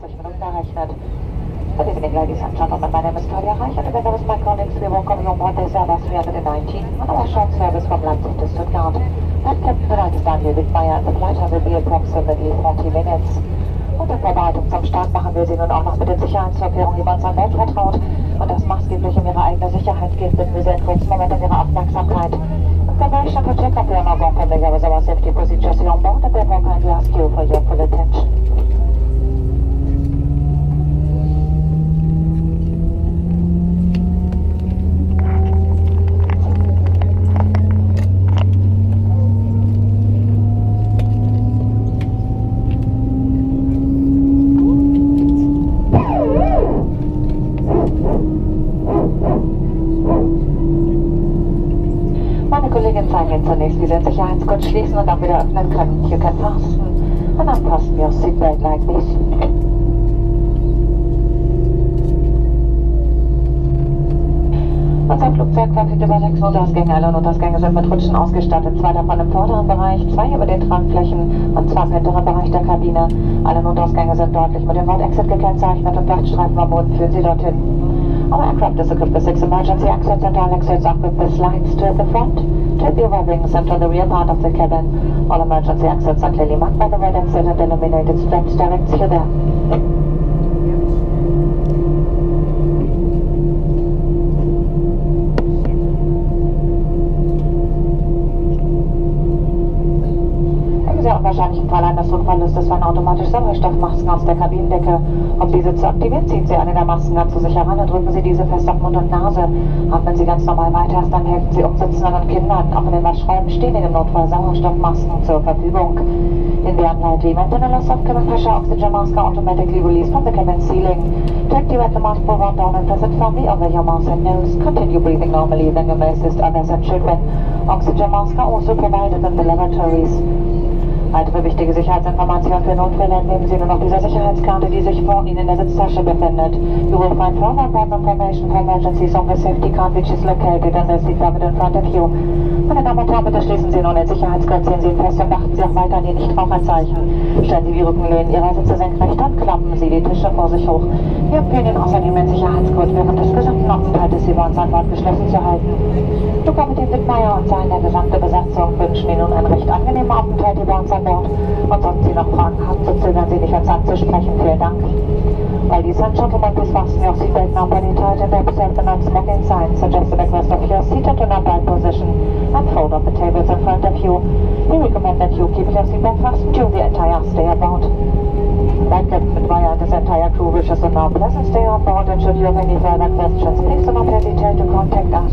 50 Minuten errechnet. Good evening, ladies and gentlemen. My name is Claudia Reich, and together with my colleagues, we welcome you on board this Airbus 319 on our short service from Leipzig to Stuttgart. At Captain Tonight is Daniel Wittmeier, the flight time will be approximately 40 minutes. Und in zum Start machen wir Sie nun auch noch mit den Sicherheitsvorkehrungen, die man uns an vertraut. Und das maßgeblich um Ihre eigene Sicherheit geht, bitten wir Sie einen kurzen Moment um Ihre Aufmerksamkeit. Information for check-up, we are now going familiar with our safety procedures here on zeigt Ihnen zunächst, wie Sie den Sicherheitsgurt schließen und auch wieder öffnen können. You can fasten and unfasten your seatbelt like this. Unser Flugzeug verfügt über sechs Notausgänge. Alle Notausgänge sind mit Rutschen ausgestattet. Zwei davon im vorderen Bereich, zwei über den Tragflächen und zwei im hinteren Bereich der Kabine. Alle Notausgänge sind deutlich mit dem Wort Exit gekennzeichnet und Leuchtstreifen am Boden führen Sie dorthin. Our aircraft is equipped with six emergency exits and all exits are equipped with slides to the front, to the overwings and to the rear part of the cabin. All emergency exits are clearly marked by the red exit and illuminated stripes directs you there. Unwahrscheinlichen Fall eines Rückverlustes werden automatisch Sauerstoffmasken aus der Kabinendecke. Um diese zu aktivieren, ziehen Sie eine der Masken ganz zu sich heran und drücken Sie diese fest auf Mund und Nase. Atmen Sie ganz normal weiter, dann helfen Sie Umsitzenden und Kindern. Auch in den Waschräumen stehen Ihnen im Notfall Sauerstoffmasken zur Verfügung. In the unlight we maintain a loss of cabin pressure oxygen mask are automatically released from the cabin ceiling. To activate the mask, pull one down and press it firmly over your mouth and nose. Continue breathing normally, then you may assist others and children. Oxygen masks are also provided in the lavatories. Weitere wichtige Sicherheitsinformationen für Notfälle entnehmen Sie nur noch dieser Sicherheitskarte, die sich vor Ihnen in der Sitztasche befindet. You will find further important information for emergencies on the safety card which is located in the seat pocket in front of you. Meine Damen und Herren, bitte schließen Sie nun den Sicherheitsgurt, ziehen Sie ihn fest und achten Sie auch weiter an Ihr Nichtraucherzeichen. Stellen Sie die Rückenlehnen Ihrer Sitze senkrecht und klappen Sie die Tische vor sich hoch. Wir empfehlen Ihnen außerdem den Sicherheitsgurt während des gesamten Aufenthaltes über uns an Bord geschlossen zu halten. Du Kapitän Wittmeier und seine gesamte Besatzung wünschen Ihnen nun einen recht angenehmen Aufenthalt über uns an Bord. Und sollten Sie noch Fragen haben, so zögern Sie nicht, uns anzusprechen. Vielen Dank. Ladies and gentlemen, please fasten your seatbelt now very tight and observe the non-smoking sign. Suggest the backrest of your seat at an upright position and fold up the tables in front of you. We recommend that you keep your seatbelt fastened during the entire stay aboard. Like Captain Midwire and his entire crew wishes you now pleasant stay on board and should you have any further questions, please do not hesitate to contact us.